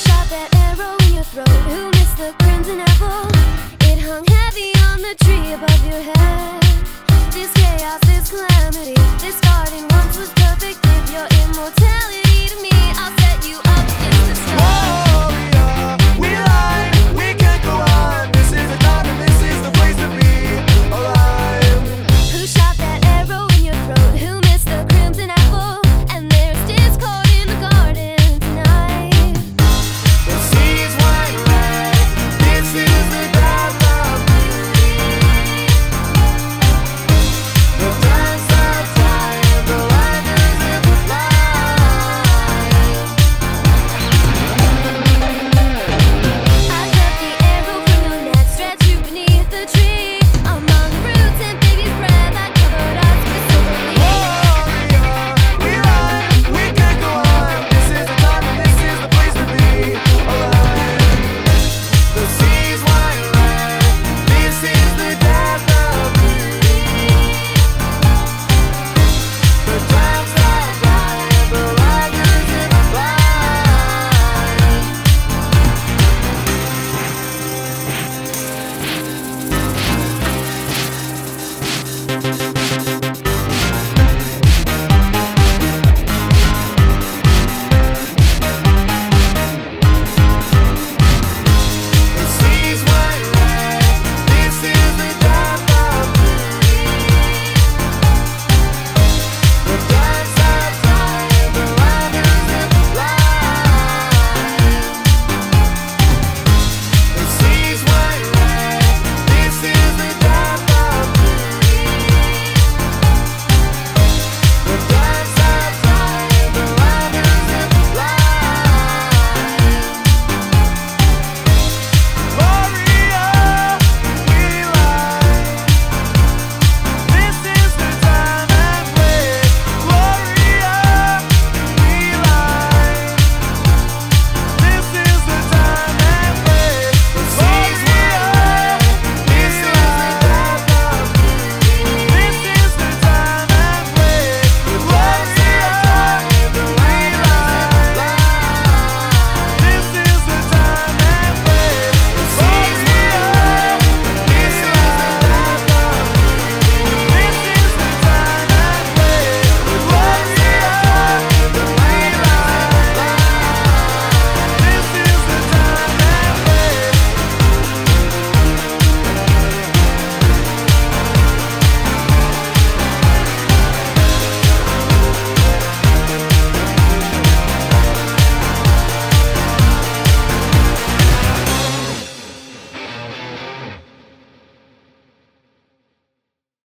shot that arrow in your throat? Who missed the crimson apple? It hung heavy on the tree above your head. This chaos, this calamity, this